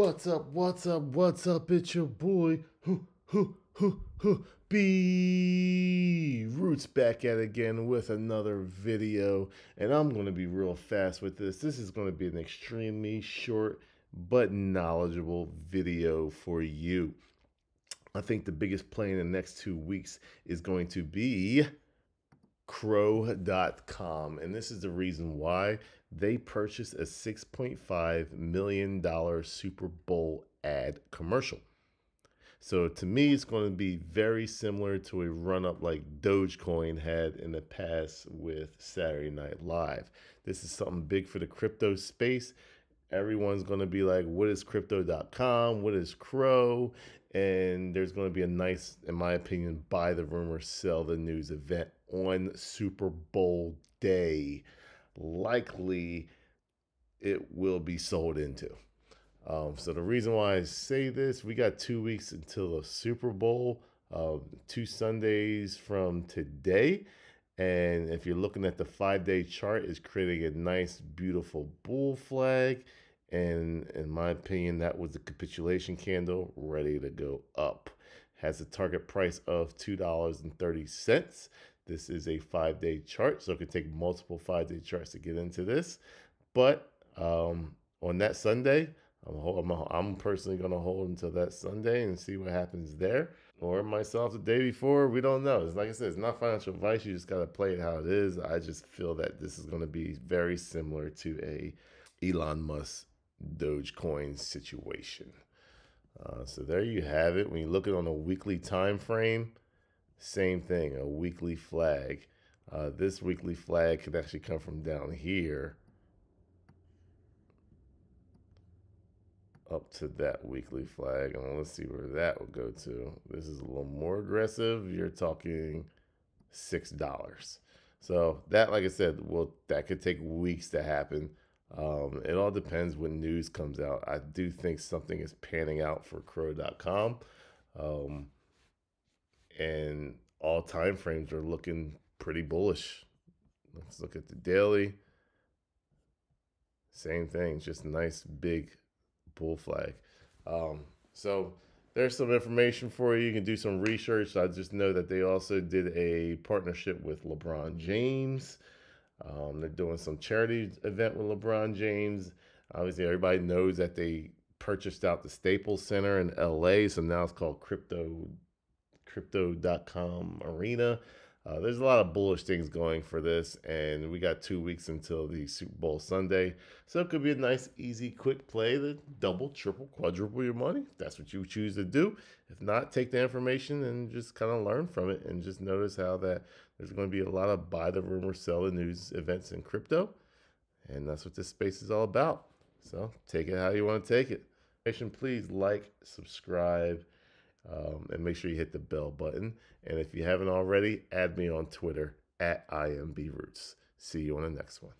What's up? What's up? What's up? It's your boy, hoo, hoo, hoo, hoo, B Roots back at again with another video. And I'm to be real fast with this. This is to be an extremely short but knowledgeable video for you. I think the biggest play in the next two weeks is going to be CRO.com. And this is the reason why they purchased a $6.5 million Super Bowl ad commercial. So to me, it's going to be very similar to a run up like Dogecoin had in the past with Saturday Night Live. This is something big for the crypto space. Everyone's going to be like, what is crypto.com? What is Crow? And there's going to be a nice, in my opinion, buy the rumor, sell the news event on Super Bowl day. Likely it will be sold into. Um, so the reason why I say this, we got two weeks until the Super Bowl, uh, two Sundays from today. And if you're looking at the five day chart, it's creating a nice, beautiful bull flag. And in my opinion, that was the capitulation candle ready to go up. Has a target price of $2.30. This is a five day chart, so it could take multiple five day charts to get into this. But um, on that Sunday, I'm, I'm, I'm personally going to hold until that Sunday and see what happens there. Or myself the day before, we don't know. It's like I said, it's not financial advice. You just got to play it how it is. I just feel that this is going to be very similar to a Elon Musk Dogecoin situation. Uh, so there you have it. When you look at on a weekly time frame, same thing, a weekly flag. Uh, this weekly flag could actually come from down here up to that weekly flag. And let's see where that will go to. This is a little more aggressive. You're talking $6. So that, like I said, well, that could take weeks to happen. Um, it all depends when news comes out. I do think something is panning out for crow.com. Um, and all time frames are looking pretty bullish. Let's look at the daily. Same thing, just a nice big bull flag. Um, so there's some information for you. You can do some research. I just know that they also did a partnership with LeBron James. Um, they're doing some charity event with LeBron James. Obviously, everybody knows that they purchased out the Staples Center in LA, so now it's called Crypto Crypto.com Arena. Uh, there's a lot of bullish things going for this, and we got two weeks until the Super Bowl Sunday. So it could be a nice, easy, quick play to double, triple, quadruple your money. that's what you choose to do. If not, take the information and just kind of learn from it and just notice how that there's going to be a lot of buy the rumor, sell the news events in crypto. And that's what this space is all about. So take it how you want to take it. Please like, subscribe, um, and make sure you hit the bell button. And if you haven't already, add me on Twitter at IMBRoots. See you on the next one.